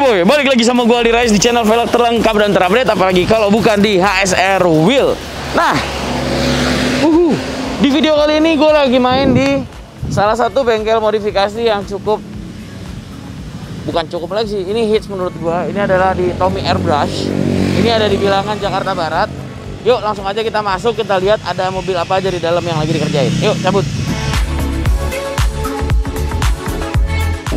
boy, balik lagi sama gue Aldi Rais di channel velg terlengkap dan terupdate apalagi kalau bukan di HSR Wheel. Nah, uhu, di video kali ini gue lagi main di salah satu bengkel modifikasi yang cukup bukan cukup lagi sih, ini hits menurut gue. Ini adalah di Tommy Airbrush. Ini ada di bilangan Jakarta Barat. Yuk langsung aja kita masuk kita lihat ada mobil apa aja di dalam yang lagi dikerjain. Yuk cabut.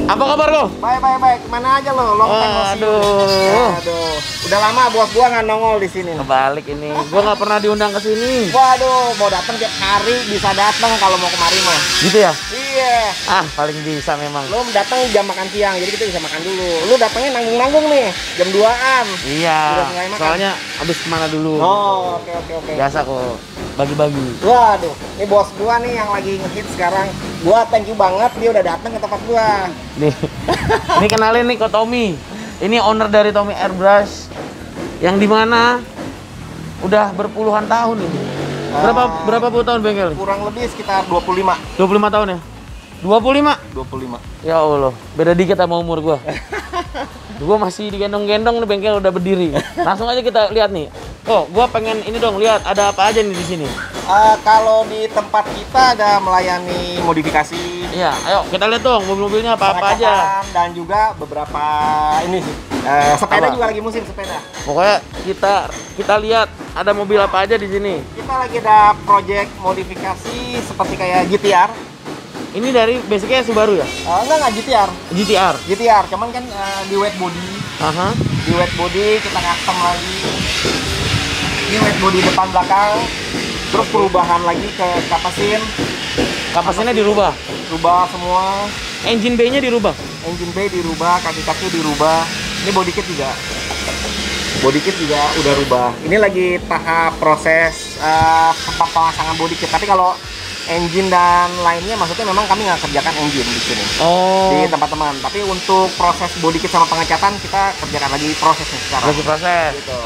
Apa kabar lo? Baik, baik, baik. Ke mana aja lo? Long time no see. Aduh. Aduh. Udah lama bos gua nggak nongol di sini. Kebalik ini. Gua nggak pernah diundang ke sini. Waduh, mau datang tiap hari bisa datang kalau mau kemari mah. Gitu ya? Iya. Ah, paling bisa memang. Lo datang jam makan siang, jadi kita bisa makan dulu. Lu datangnya nanggung-nanggung nih, jam 2-an. Iya. Udah mulai makan. Soalnya habis ke mana dulu? Oh, oke oke oke. Biasa kok bagi-bagi. Waduh, ini bos gua nih yang lagi ngehit sekarang. Gua thank you banget dia udah datang ke tempat gua. Nih. ini kenalin nih ke Tommy. Ini owner dari Tommy Airbrush yang di mana udah berpuluhan tahun ini. Berapa Ah. berapa puluh tahun bengkel? Kurang lebih sekitar 25. 25 tahun ya? 25? 25. Ya Allah, beda dikit sama umur gua. gua masih digendong-gendong nih bengkel udah berdiri. Langsung aja kita lihat nih. Oh, gua pengen ini dong lihat ada apa aja nih di sini. Eh, kalau di tempat kita ada melayani modifikasi Iya, ayo kita lihat dong mobil-mobilnya apa-apa aja. dan juga beberapa ini sih eh, sepeda Apa? juga lagi musim sepeda Pokoknya kita kita lihat ada mobil apa aja di sini. kita lagi ada project modifikasi seperti kayak GTR Ini dari basicnya Subaru ya? Eh, enggak enggak GTR GTR. GTR cuman kan eh, di wet body Aha. di wet body kita custom lagi ini wet body depan belakang terus perubahan lagi ke kapasin Kapasitasnya dirubah. rubah semua Engine bay-nya dirubah. engine bay dirubah, kaki-kaki dirubah. Ini body kit juga. Body kit juga udah rubah. Ini lagi tahap proses eh, pemasangan body kit. Tapi kalau engine dan lainnya maksudnya memang kami nggak kerjakan engine di sini Oh. di tempat teman. Tapi untuk proses body kit sama pengecatan kita kerjakan lagi prosesnya sekarang. Lagi proses. Gitu.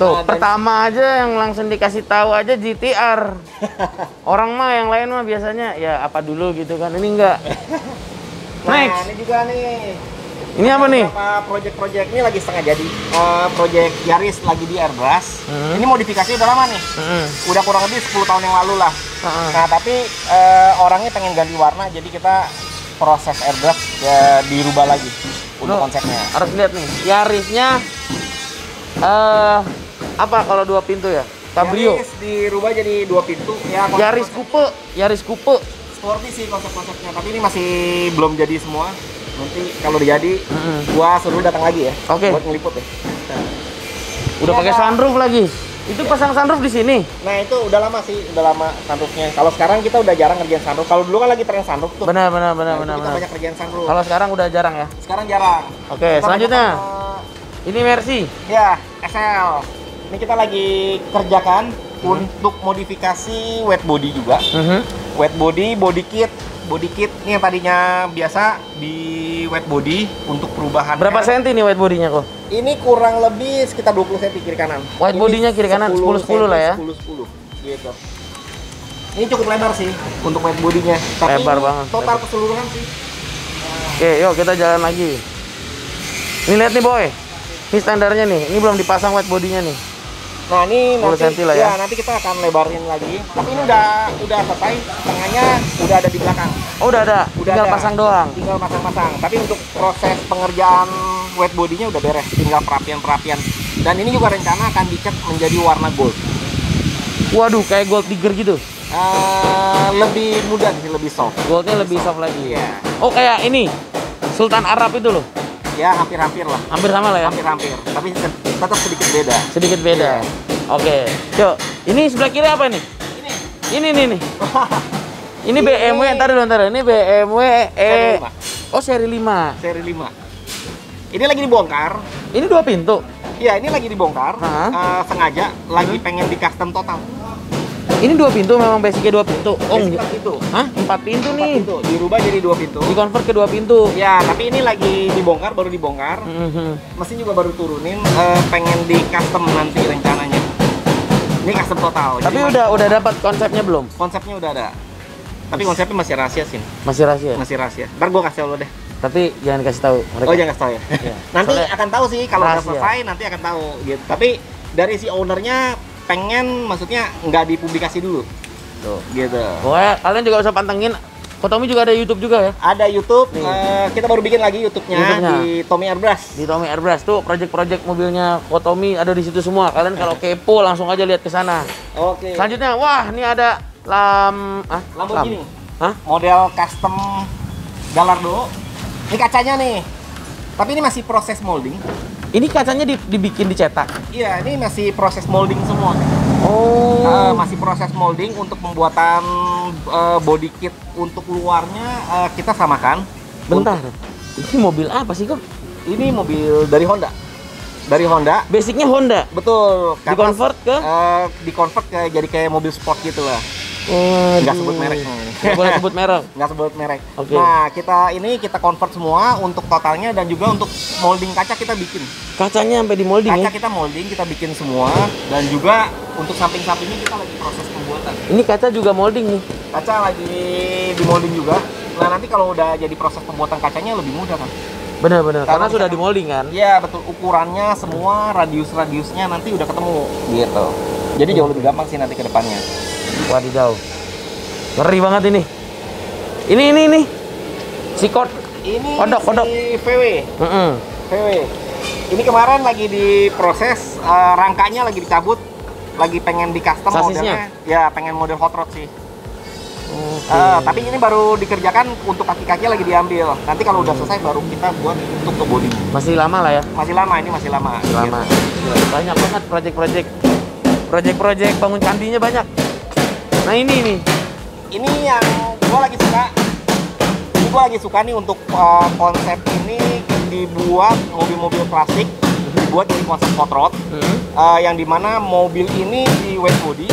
Tuh, Nah, dan- pertama aja yang langsung dikasih tahu aja GTR. Orang mah yang lain mah biasanya ya apa dulu gitu kan. Ini enggak. Nah, Next. ini juga nih. Ini apa nih? Project-project ini lagi setengah jadi. Eh, project Yaris lagi di airbrush. Hmm. Ini modifikasi udah lama nih. Heeh. Udah kurang lebih 10 tahun yang lalu lah. Heeh. Nah, tapi eh, orangnya pengen ganti warna, jadi kita proses airbrush ya, dirubah lagi untuk Loh, konsepnya. Harus lihat nih. Yarisnya eh apa kalau dua pintu ya? Cabrio. Yaris dirubah jadi dua pintu. Ya, konsep- Yaris coupe, Yaris coupe. sporty sih konsep-konsepnya, tapi ini masih belum jadi semua. Nanti kalau jadi, Mm-mm. gua suruh datang lagi ya. Oke. Buat ngeliput ya. Nah. Udah Ini pakai sunroof lagi. Itu pasang sunroof di sini. Nah itu udah lama sih, udah lama sunroofnya. Kalau sekarang kita udah jarang kerjaan sunroof. Kalau dulu kan lagi tren sunroof tuh. Benar benar benar Nah, benar. kita benar. banyak kerjaan sunroof. Kalau sekarang udah jarang ya. sekarang jarang. Oke, Kita selanjutnya. Ini Mercy. Ya, SL. Ini kita lagi kerjakan untuk modifikasi wet body juga. Mhm. Wet body, body kit, body kit. Ini yang tadinya biasa di wet body untuk perubahan. Berapa senti nih white bodinya kok? Ini kurang lebih sekitar 20 cm kiri kanan. White Ini body-nya kiri kanan 10-10 lah ya. 10 10 gitu. Ini cukup lebar sih untuk white body-nya. Tapi Lebar banget, Total lebar. keseluruhan sih. Oke, yuk kita jalan lagi. Ini lihat nih boy. Ini standarnya nih. Ini belum dipasang white bodinya nih. Nah, ini 10 nanti lah ya. nanti kita akan lebarin lagi. Tapi ini udah udah selesai, tengahnya udah ada di belakang. Oh udah ada. Udah Tinggal ada. pasang doang. Tinggal pasang-pasang. Tapi untuk proses pengerjaan wet body-nya udah beres, tinggal perapian-perapian. Dan ini juga rencana akan dicat menjadi warna gold. Waduh, kayak gold digger gitu. Eh, lebih mudah sih, lebih soft. Goldnya lebih soft lagi. Iya. Oh kayak ini. Sultan Arab itu loh. Ya, hampir-hampir lah. Hampir sama lah ya. Hampir-hampir. Tapi tetap sedikit beda. Sedikit beda. Iya. Oke. Yuk. Ini sebelah kiri apa nih? Ini. Ini nih nih. Ini BMW, ntar dulu, ntar. Ini BMW E. Seri. Oh, seri 5. seri 5. Ini lagi dibongkar. Ini dua pintu. Iya, ini lagi dibongkar. Hah? Eh, sengaja lagi Hmm. pengen di custom total. Ini dua pintu memang basicnya dua pintu. Oh, Basic enggak. itu. Hah? Empat pintu Empat nih. pintu. Dirubah jadi dua pintu. Di convert ke dua pintu. Ya, tapi ini lagi dibongkar, baru dibongkar. Mhm. Mesin juga baru turunin. eh, pengen di custom nanti rencananya. Ini custom total. Tapi Jadi udah udah dapat konsepnya belum? konsepnya udah ada. Tapi konsepnya masih rahasia sih. Masih rahasia. Masih rahasia. Ntar gua kasih lo deh. Tapi jangan kasih tahu mereka. Oh jangan kasih tahu ya. Iya. nanti Soalnya akan tahu sih kalau udah selesai nanti akan tahu gitu. Tapi dari si ownernya pengen maksudnya nggak dipublikasi dulu Tuh. gitu. Pokoknya kalian juga bisa pantengin. Kotomi juga ada YouTube juga ya. Ada YouTube, Nih. eh, kita baru bikin lagi YouTube-nya YouTube-nya. di Tommy Airbrush. Di Tommy Airbrush tuh project-project mobilnya Kotomi ada di situ semua. Kalian kalau kepo langsung aja lihat ke sana. Oke. Selanjutnya, wah ini ada lam ah Lamborghini. Lam. Hah? Model custom Gallardo. Ini kacanya nih. Tapi ini masih proses molding. Ini kacanya di- dibikin dicetak. Iya, ini masih proses molding semua. Oh. Eh, masih proses molding untuk pembuatan eh, body kit untuk luarnya eh, kita samakan. Bentar. Ini mobil apa sih kok? Ini mobil dari Honda. Dari Honda. Basicnya Honda. Betul. Di convert ke? Eh, di convert ke jadi kayak mobil sport gitu lah. Nggak sebut merek nih. Nggak boleh sebut merek. Nggak sebut merek. Oke. Nah, kita ini kita convert semua untuk totalnya dan juga untuk molding kaca kita bikin. Kacanya sampai di molding Kaca ya. kita molding, kita bikin semua dan juga untuk samping-sampingnya kita lagi proses pembuatan. Ini kaca juga molding nih. Kaca lagi di molding juga. Nah, nanti kalau udah jadi proses pembuatan kacanya lebih mudah kan. Benar-benar. Kalau Karena sudah di molding kan. Iya, betul. Ukurannya semua radius-radiusnya nanti udah ketemu gitu. Jadi jauh lebih gampang sih nanti ke depannya. Wadidaw. Ngeri banget ini. Ini ini ini. Sikot. Ini Kodok, si kodok. VW. Heeh. VW. Ini kemarin lagi diproses, eh, rangkanya lagi dicabut, lagi pengen di custom Sasisnya? modelnya. Ya, pengen model hot rod sih. Oke. Eh, tapi ini baru dikerjakan untuk kaki-kaki lagi diambil. Nanti kalau udah selesai baru kita buat untuk ke body. masih lama lah ya. Masih lama ini masih lama. Masih lama. Gila, Banyak banget project-project. Project-project bangun candinya banyak. Nah ini nih. Ini yang gua lagi suka. Ini gua lagi suka nih untuk eh, konsep ini dibuat mobil-mobil klasik, dibuat jadi konsep hot rod. Hmm. eh, yang di mana mobil ini di wet body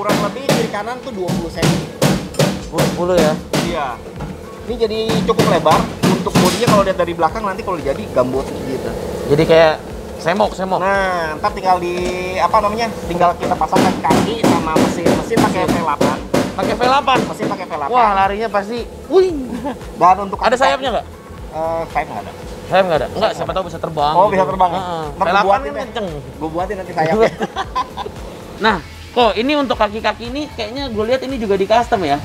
kurang lebih kiri kanan tuh 20 cm 10 ya. iya ini jadi cukup lebar untuk bodinya kalau lihat dari belakang nanti kalau jadi gambut gitu Jadi kayak semok semok. nah ntar tinggal di apa namanya tinggal kita pasangkan kaki sama mesin mesin pakai V8 Pakai V8. mesin pakai V8 Wah larinya pasti. Wih. dan untuk Ada sayapnya nggak? Eh, sayap nggak ada Sayap nggak ada? Enggak, siapa tahu bisa terbang. Oh, bisa terbang ya? Heeh. V8 dibuatin kan deh. kenceng. gue buatin nanti sayapnya Nah, kok ini untuk kaki-kaki ini kayaknya gue lihat ini juga di custom ya.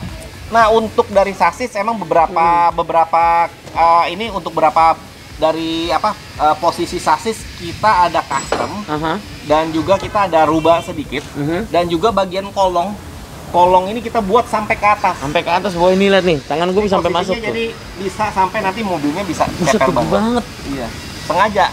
Nah untuk dari sasis emang beberapa beberapa eh, ini untuk beberapa dari apa eh, posisi sasis kita ada custom Aha. dan juga kita ada rubah sedikit Mhm. dan juga bagian kolong kolong ini kita buat sampai ke atas. Sampai ke atas boy ini lihat nih, tangan gue bisa sampai masuk tuh. Jadi bisa sampai nanti mobilnya bisa Buset, gede banget. banget. Iya. Sengaja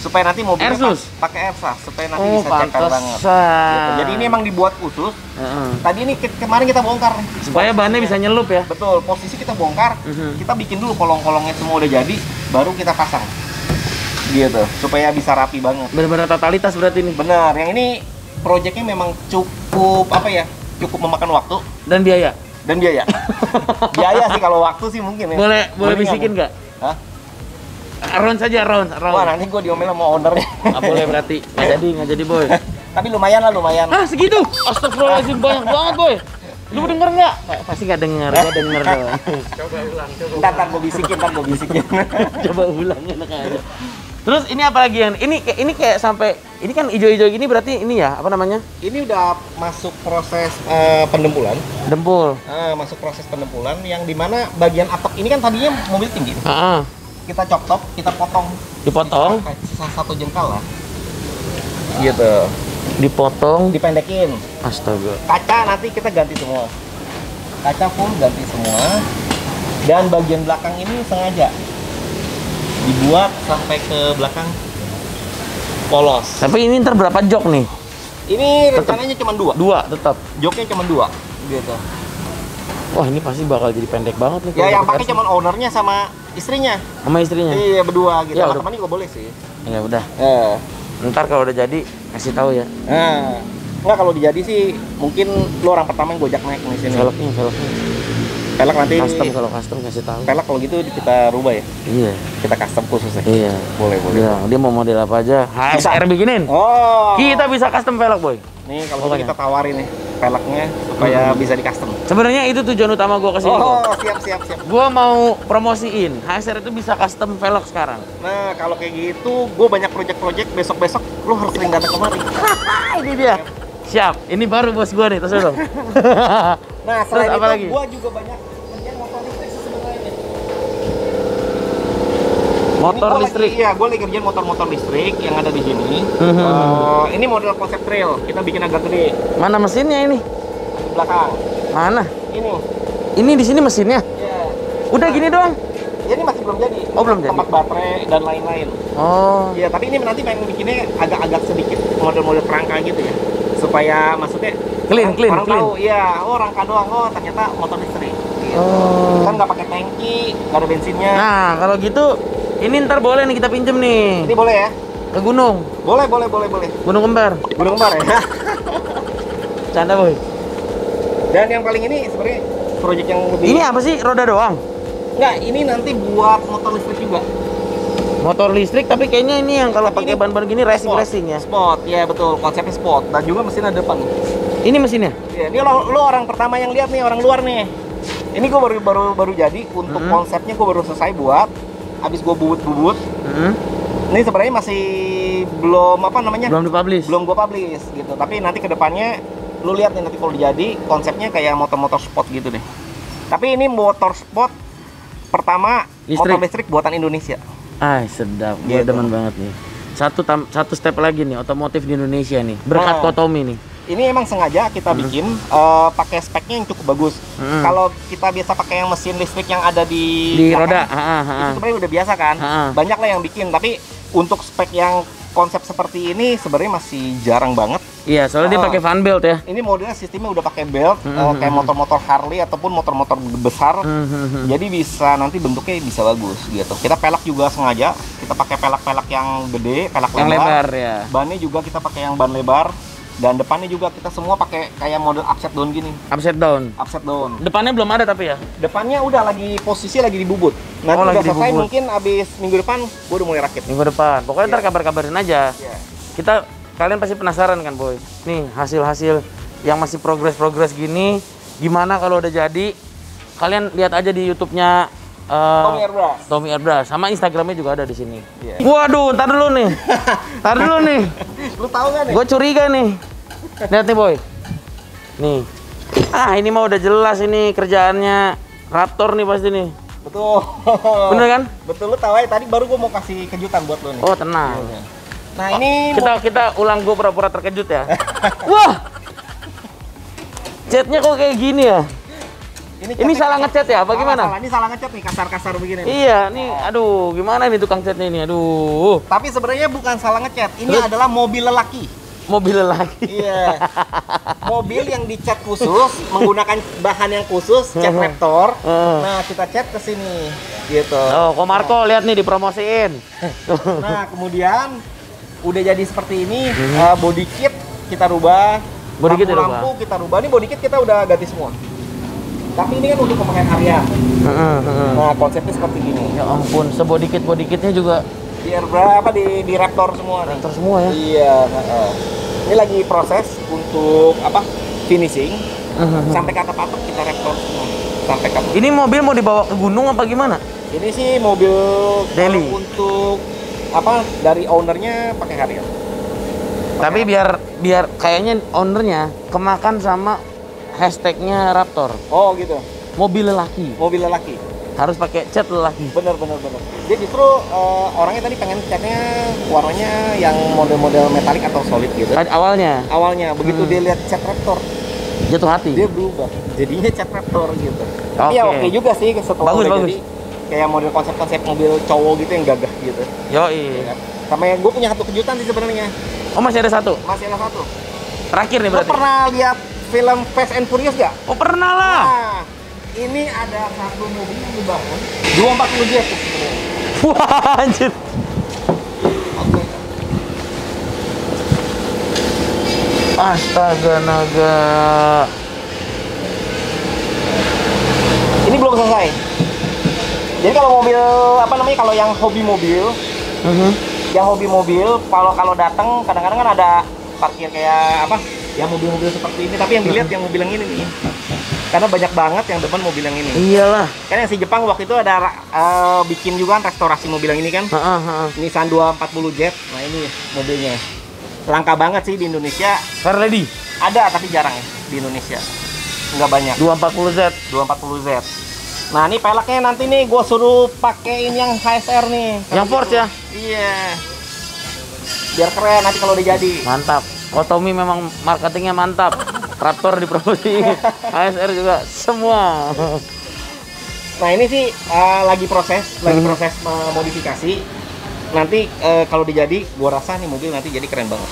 supaya nanti mobilnya Airsus? pakai airsus supaya nanti Oh, bisa ceper banget. Gitu. Jadi ini emang dibuat khusus. Heeh. Tadi ini ke- kemarin kita bongkar. nih. supaya bahannya bisa nyelup ya. Betul, posisi kita bongkar, Mhm. kita bikin dulu kolong-kolongnya semua udah jadi, baru kita pasang. Gitu, supaya bisa rapi banget. Benar-benar totalitas berarti ini. Benar, yang ini proyeknya memang cukup apa ya? Cukup memakan waktu Dan biaya. dan biaya. biaya sih kalau waktu sih mungkin ya. Boleh boleh bisikin nggak? Hah? Round saja round, Wah, round. nanti gue diomel sama ownernya. Nggak boleh berarti. Nggak jadi, nggak jadi boy. Tapi lumayan lah, lumayan. Ah segitu? Astagfirullahaladzim banyak banget boy. Lu denger nggak? Pasti nggak denger, gua denger dong. Ntar, ntar gue bisikin, ntar gue bisikin. Coba ulang enak aja. Terus ini apa lagi yang ini ini kayak sampai ini kan hijau-hijau gini berarti ini ya apa namanya ini udah masuk proses eh, pendempulan. dempul. Ah, masuk proses pendempulan yang di mana bagian atap ini kan tadinya mobil tinggi. Ah, kita chop top, kita potong dipotong, sisa, sisa satu jengkal lah. Gitu. dipotong, Dipendekin. astaga. Kaca nanti kita ganti semua. Kaca full ganti semua. Dan bagian belakang ini sengaja dibuat sampai ke belakang polos. Tapi ini ntar berapa jok nih? Ini rencananya cuma dua. Dua tetap. Joknya cuma dua. Gitu. Wah ini pasti bakal jadi pendek banget nih. Ya yang pakai cuma ownernya sama istrinya. sama istrinya. Iya berdua gitu. Ya, temannya juga boleh sih. Ya udah. Eh. Ntar kalau udah jadi kasih tahu ya. Nah, enggak kalau dijadi sih mungkin lu orang pertama yang gue ajak naik di sini. Velgnya, velgnya. Pelek nanti Custom kalau custom kasih tahu. pelek kalau gitu kita rubah ya. Iya. Kita custom khusus ya. Iya. Boleh, boleh. Dia, dia mau model apa aja. HSR bikinin. Oh. Kita bisa custom velg, boy. Nih kalau gitu kita tawarin nih peleknya supaya bisa di custom. Sebenarnya itu tujuan utama gua ke sini. Oh, siap siap siap. Gua mau promosiin HSR itu bisa custom velg sekarang. Nah, kalau kayak gitu, gue banyak project-project besok-besok lu harus sering datang kemari. ini dia. Siap. Ini baru bos gua nih, terus dong. Nah, Terus selain apa itu, lagi? gue juga banyak kerjaan motor listrik sebenarnya. Motor Ini gua listrik. Lagi, iya, gue lagi kerjaan motor-motor listrik yang ada di sini. Eh, ini model konsep trail, kita bikin agak gede Mana mesinnya ini? di belakang. Mana? Ini, Ini di sini mesinnya. ya. Udah gini doang. Ya, ini masih belum jadi. Oh, belum jadi. Tempat baterai dan lain-lain. Oh. Iya, tapi ini nanti pengen bikinnya agak-agak sedikit model-model kerangka gitu ya. Supaya maksudnya Clean, orang, clean, orang clean. tahu, iya, oh rangka doang, oh ternyata motor listrik. Gitu. Oh. Kan nggak pakai tangki, nggak ada bensinnya. Nah, kalau gitu ini ntar boleh nih kita pinjem nih Ini boleh ya? ke gunung, Boleh, boleh, boleh, boleh. Gunung Kembar. Gunung Kembar ya. Canda boy. Dan yang paling ini sebenarnya proyek yang lebih Ini apa sih? Roda doang. Enggak, ini nanti buat motor listrik juga. Motor listrik tapi kayaknya ini yang kalau pakai ban-ban gini racing Sport. racing ya. Sport, ya betul. Konsepnya sport. Dan juga mesin ada depan. Ini mesinnya. Ya, ini lo, lo orang pertama yang lihat nih, orang luar nih. Ini gue baru baru baru jadi untuk Mhm. konsepnya gue baru selesai buat. Habis gue bubut-bubut. Hmm. Ini sebenarnya masih belum apa namanya? Belum dipublish. belum gue publish gitu. Tapi nanti ke depannya lu lihat nih nanti kalau jadi konsepnya kayak motor-motor sport gitu deh. Tapi ini motor sport pertama motor Listrik. listrik buatan Indonesia. Ah, sedap. Gue Gitu. demen banget nih. Satu tam- satu step lagi nih otomotif di Indonesia nih. Berkat Nah. Kotomi nih. Ini emang sengaja kita bikin eh, pakai speknya yang cukup bagus. Hmm. Kalau kita biasa pakai yang mesin listrik yang ada di Di belakang, roda. Ah, ah, itu ah. sebenarnya udah biasa kan. Ah. Banyak lah yang bikin, tapi untuk spek yang konsep seperti ini sebenarnya masih jarang banget. Iya, soalnya dia Ah. pakai fan belt ya. Ini modelnya sistemnya udah pakai belt Hmm, eh, kayak motor-motor Harley ataupun motor-motor besar. Hmm, hmm. Jadi bisa nanti bentuknya bisa bagus gitu. Kita pelak juga sengaja, kita pakai pelak-pelak yang gede, pelak Yang lebar ya. Bannya juga kita pakai yang ban lebar dan depannya juga kita semua pakai kayak model upside down gini, Upside down. upside down. Depannya belum ada tapi ya. Depannya udah lagi posisi lagi dibubut. Nanti Oh, udah lagi selesai dibubut. mungkin abis minggu depan gue udah mulai rakit. Minggu depan. Pokoknya ntar Iya. kabar-kabarin aja. Iya. Kita kalian pasti penasaran kan, Boy? Nih, hasil-hasil yang masih progres-progres gini gimana kalau udah jadi? Kalian lihat aja di YouTube-nya eh, Tommy Airbrush. Tommy Airbrush sama Instagramnya juga ada di sini. Iya. Waduh, ntar dulu nih. Ntar dulu nih. Lu tahu gak nih? Gue curiga nih. Lihat nih, Boy. Nih. Ah, ini mah udah jelas ini kerjaannya Raptor nih pasti nih. Betul. Bener kan? Betul lu tahu ya tadi baru gue mau kasih kejutan buat lu nih. Oh, tenang. Nah, ini Kita kita ulang gue pura-pura terkejut ya. Wah. Chatnya kok kayak gini ya? Ini catnya- salah ngecat ya? Apa Salah, gimana? salah. Ini salah ngecat nih, kasar-kasar begini. nih. Iya, nih aduh, gimana nih tukang chatnya ini? Aduh. Tapi sebenarnya bukan salah ngecat. Ini Terus? adalah mobil lelaki. Mobil lagi. Iya. mobil yang dicat khusus menggunakan bahan yang khusus, cat Raptor. Nah, kita cat ke sini. Gitu. Oh, kok Marco lihat nih dipromosiin. Nah, kemudian udah jadi seperti ini, eh, body kit kita rubah. Hmm. Body kit dirubah. lampu kita rubah. Ini body kit kita udah ganti semua. Tapi ini kan untuk pemakaian heeh. Nah, konsepnya seperti gini. Ya ampun, sebody kit body kitnya juga Di berapa di di Raptor semua nih. Raptor semua ya. Iya, heeh. Ini lagi proses untuk apa? Finishing. Heeh. Sampai ke atap-atap kita semua. Sampai ke Ini mobil mau dibawa ke gunung apa gimana? Ini sih mobil Daily. untuk apa dari ownernya pakai harian. Tapi biar biar kayaknya ownernya kemakan sama hashtagnya Raptor. Oh gitu. Mobil lelaki Mobil lelaki. Harus pakai cat lelaki. Bener bener bener. Dia justru eh, orangnya tadi pengen catnya warnanya yang model-model metalik atau solid gitu. Awalnya Awalnya begitu Hmm. dia lihat cat Raptor, jatuh hati. dia berubah. Jadinya cat Raptor gitu. Tapi ya Oke. oke juga sih setelah Bagus, bagus. jadi kayak model konsep-konsep mobil cowok gitu yang gagah gitu. Yoi. Ya kan? Sama yang gue punya satu kejutan sih sebenarnya. Oh masih ada satu. Masih ada satu. Terakhir nih Lo berarti. pernah lihat film Fast and Furious gak? Oh pernah lah. Nah, ada satu mobil yang dibangun 240 jet. Wah, anjir. Astaga naga. Ini belum selesai. Jadi kalau mobil apa namanya kalau yang hobi mobil, Mhm. yang hobi mobil kalau kalau datang kadang-kadang kan ada parkir kayak apa? Ya mobil-mobil seperti ini, tapi yang dilihat yang mobil yang ini nih. Karena banyak banget yang depan mobil yang ini. Iyalah. Kan yang si Jepang waktu itu ada eh, bikin juga kan restorasi mobil yang ini kan. Heeh, heeh. Nissan 240 Jet. Nah, ini mobilnya. Langka banget sih di Indonesia. Fair Lady Ada tapi jarang ya di Indonesia. Nggak banyak. 240Z. 240Z. Nah, ini peleknya nanti nih gue suruh pakein yang HSR nih. Yang Force ya? Iya. Biar keren nanti kalau udah jadi. Mantap. Otomi memang marketingnya mantap. Raptor dipromosi, ASR juga semua. Nah, ini sih eh, lagi proses, lagi proses eh, modifikasi. Nanti eh, kalau udah jadi, gua rasa nih mobil nanti jadi keren banget.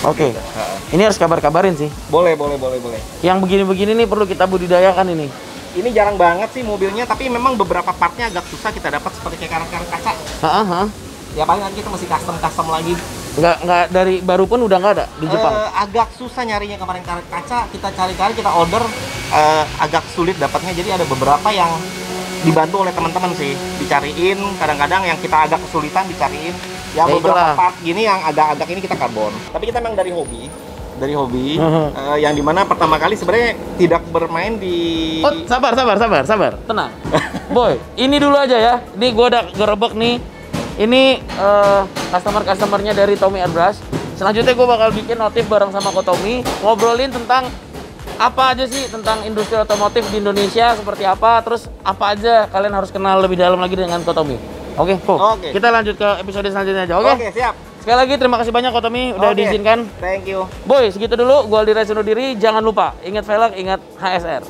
Oke, Heeh. ini harus kabar-kabarin sih. Boleh, boleh, boleh, boleh. Yang begini-begini nih perlu kita budidayakan ini. Ini jarang banget sih mobilnya, tapi memang beberapa partnya agak susah kita dapat seperti kayak karet-karet kaca. Heeh. Ya paling nanti kita mesti custom-custom lagi. Nggak, nggak dari baru pun udah nggak ada di Jepang. Eh, agak susah nyarinya kemarin karet kaca, kita cari-cari, kita order, eh, agak sulit dapatnya. Jadi ada beberapa yang dibantu oleh teman-teman sih, dicariin. Kadang-kadang yang kita agak kesulitan dicariin. Ya, Ya, beberapa itulah. part gini yang agak-agak ini kita karbon. Tapi kita memang dari hobi, dari hobi, eh, yang di mana pertama kali sebenarnya tidak bermain di. Oh, sabar, sabar, sabar, sabar. Tenang. Boy, ini dulu aja ya. Ini gua udah gerebek nih. Ini eh, customer-customernya dari Tommy Airbrush. Selanjutnya gue bakal bikin notif bareng sama Ko Tommy. Ngobrolin tentang apa aja sih tentang industri otomotif di Indonesia seperti apa. Terus apa aja kalian harus kenal lebih dalam lagi dengan Ko Tommy. Oke, Ko. Oke. Kita lanjut ke episode selanjutnya aja. Oke. Oke, siap. Sekali lagi terima kasih banyak Ko Tommy udah Oke. diizinkan. Thank you. Boy, segitu dulu. Gua Aldi undur diri. Jangan lupa, ingat velg, ingat HSR.